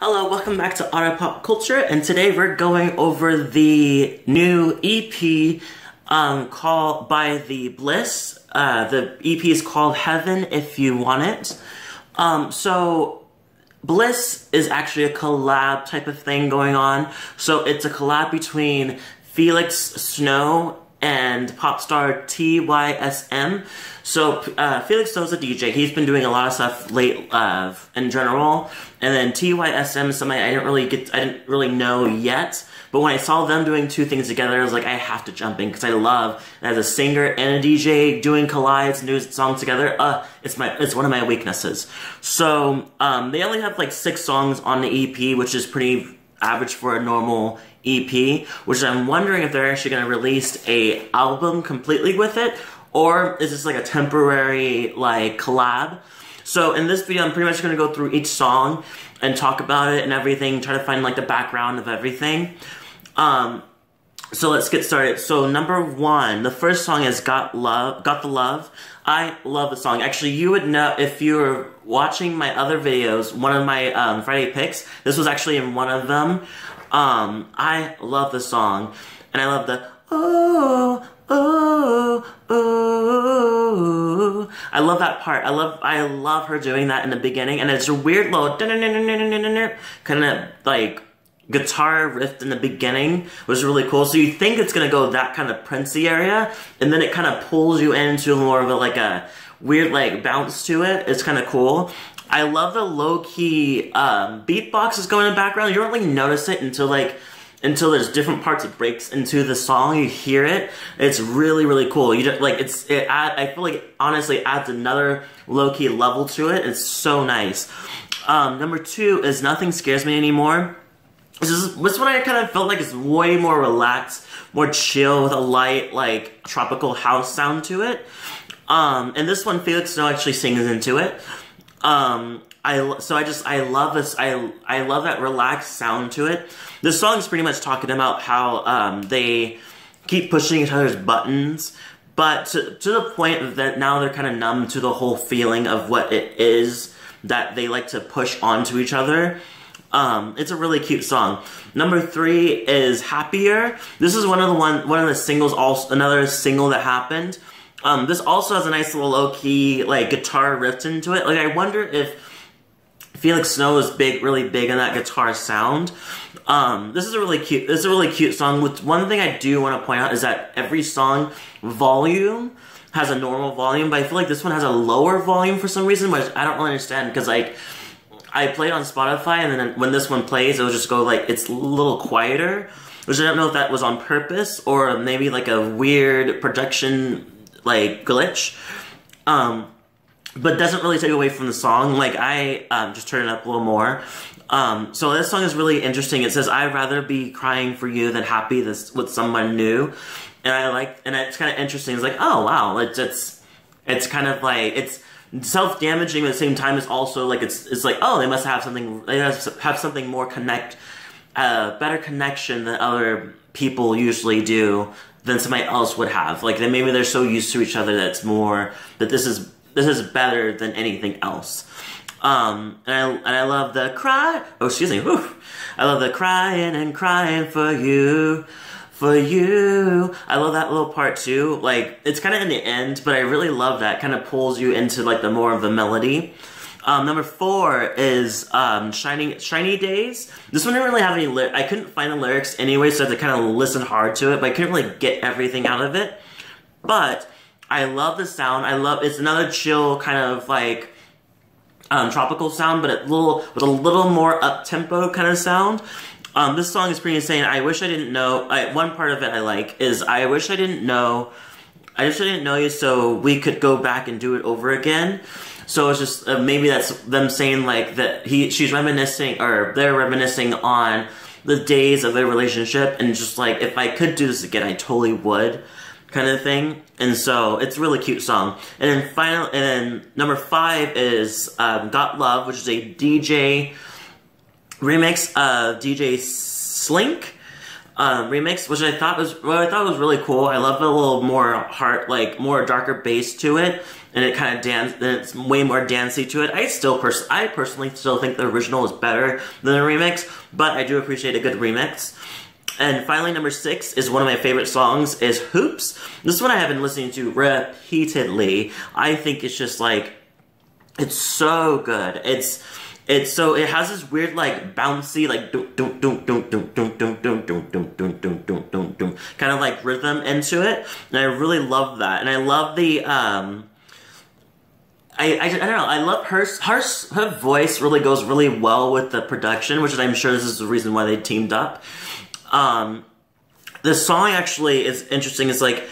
Hello, welcome back to Otter Pop Culture, and today we're going over the new EP um, called by the Bliss. Uh, the EP is called Heaven If You Want It. Um, so Bliss is actually a collab type of thing going on. So it's a collab between Felix Snow and pop star TYSM. So uh, Felix a DJ. He's been doing a lot of stuff late uh, in general, and then TYSM is somebody I didn't really get. I didn't really know yet. But when I saw them doing two things together, I was like, I have to jump in because I love as a singer and a DJ doing collides and songs together. Uh, it's my it's one of my weaknesses. So um, they only have like six songs on the EP, which is pretty average for a normal EP, which I'm wondering if they're actually going to release a album completely with it, or is this like a temporary like collab? So in this video, I'm pretty much going to go through each song and talk about it and everything, try to find like the background of everything. Um, so let's get started. So number one, the first song is "Got Love," "Got the Love." I love the song. Actually, you would know if you were watching my other videos. One of my um, Friday picks. This was actually in one of them. Um, I love the song, and I love the oh oh oh. I love that part. I love I love her doing that in the beginning, and it's a weird little kind of like guitar riff in the beginning was really cool. So you think it's gonna go that kind of Princey area, and then it kind of pulls you into more of a like a weird like bounce to it. It's kind of cool. I love the low key um, beatbox going in the background. You don't really notice it until like until there's different parts it breaks into the song. You hear it. It's really really cool. You just, like it's it. Add, I feel like it honestly adds another low key level to it. It's so nice. Um, number two is nothing scares me anymore. This is this one I kind of felt like it's way more relaxed, more chill with a light like tropical house sound to it. Um, and this one Felix Snow actually sings into it. Um, I so I just I love this I I love that relaxed sound to it. This song is pretty much talking about how um, they keep pushing each other's buttons, but to, to the point that now they're kind of numb to the whole feeling of what it is that they like to push onto each other. Um, it's a really cute song. Number three is Happier. This is one of the one one of the singles, also another single that happened. Um, this also has a nice little low key like guitar riff into it. Like I wonder if Felix Snow is big, really big on that guitar sound. Um, this is a really cute. This is a really cute song. With one thing I do want to point out is that every song volume has a normal volume, but I feel like this one has a lower volume for some reason, which I don't really understand because like I played on Spotify and then when this one plays, it'll just go like it's a little quieter. Which I don't know if that was on purpose or maybe like a weird production like glitch. Um, but doesn't really take away from the song. Like I um, just turn it up a little more. Um, so this song is really interesting. It says, "I'd rather be crying for you than happy this with someone new," and I like, and it's kind of interesting. It's like, oh wow, it's it's it's kind of like it's self-damaging at the same time. is also like it's it's like oh they must have something they must have something more connect, uh, better connection than other people usually do than somebody else would have. Like then maybe they're so used to each other that it's more that this is this is better than anything else. Um, and I and I love the cry. Oh, excuse me. Whew. I love the crying and crying for you, for you. I love that little part too. Like it's kind of in the end, but I really love that. Kind of pulls you into like the more of the melody. Um, number four is um, Shining Shiny Days. This one didn't really have any. I couldn't find the lyrics anyway, so I had to kind of listen hard to it. But I couldn't really get everything out of it. But I love the sound. I love it's another chill kind of like um, tropical sound, but a little with a little more up tempo kind of sound. Um, this song is pretty insane. I wish I didn't know. I, one part of it I like is I wish I didn't know. I wish I didn't know you, so we could go back and do it over again. So it's just uh, maybe that's them saying like that he she's reminiscing or they're reminiscing on the days of their relationship and just like if I could do this again I totally would kind of thing. And so it's a really cute song. And then final and then number five is um, Got Love, which is a DJ remix of DJ Slink. Um, remix, which I thought was what I thought was really cool. I love a little more heart, like more darker bass to it, and it kind of dance, it's way more dancey to it. I still, pers- I personally still think the original is better than the remix, but I do appreciate a good remix. And finally, number six is one of my favorite songs, is Hoops. This one I have been listening to repeatedly. I think it's just like, it's so good. It's, it's so, it has this weird like bouncy, like doom doom doom doom doom doom doom doom doom doom doom doom doom doom doom kind of like rhythm into it. And I really love that. And I love the, um, I, I, I, don't know. I love her, her. Her voice really goes really well with the production, which I'm sure this is the reason why they teamed up. Um, the song actually is interesting. It's like,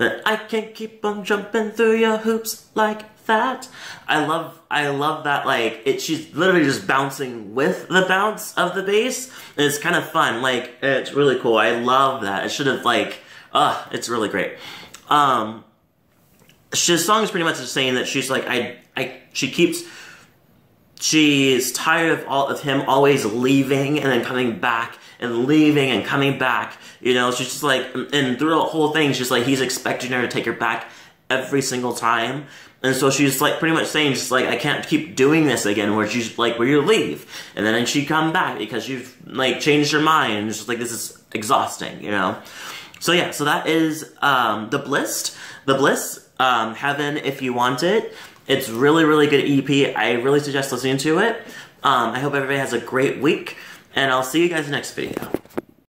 I can't keep on jumping through your hoops like that. I love, I love that. Like, it, she's literally just bouncing with the bounce of the bass. It's kind of fun. Like, it's really cool. I love that. It should have like, uh, it's really great. Um, she, song is pretty much just saying that she's like, I, I, she keeps, she's tired of all of him always leaving and then coming back and leaving and coming back. You know, she's just like, and through the whole thing, she's like, he's expecting her to take her back every single time. And so she's like pretty much saying just like I can't keep doing this again where she's like where you leave and then she come back because you've like changed your mind and just like this is exhausting, you know. So yeah, so that is um the Bliss. The Bliss, um, Heaven if you want it. It's really, really good EP. I really suggest listening to it. Um, I hope everybody has a great week and I'll see you guys in next video.